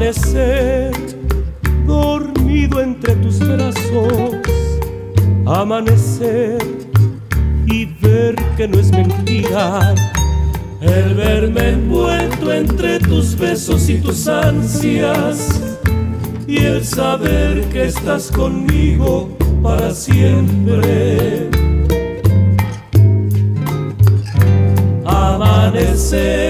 Amanecer dormido entre tus brazos, amanecer y ver que no es mentira. El verme envuelto entre tus besos y tus ansias y el saber que estás conmigo para siempre. Amanecer,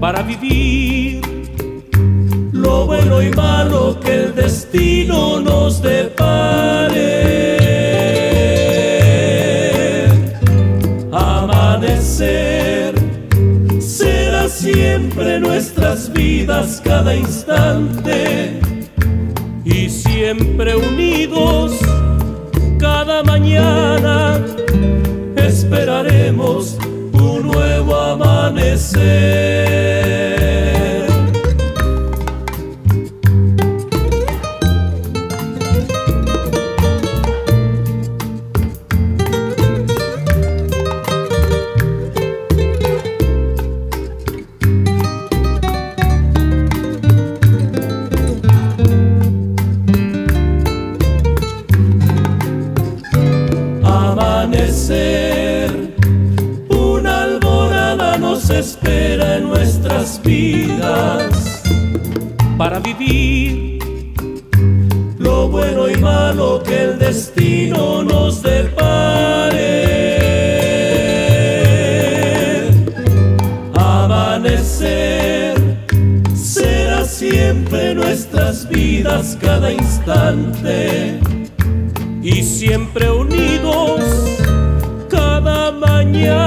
para vivir lo bueno y malo que el destino nos depare. Amanecer será siempre nuestras vidas cada instante y siempre unidos cada mañana amanecer. Amanecer, nuestras vidas para vivir lo bueno y malo que el destino nos depare. Amanecer será siempre nuestras vidas cada instante y siempre unidos cada mañana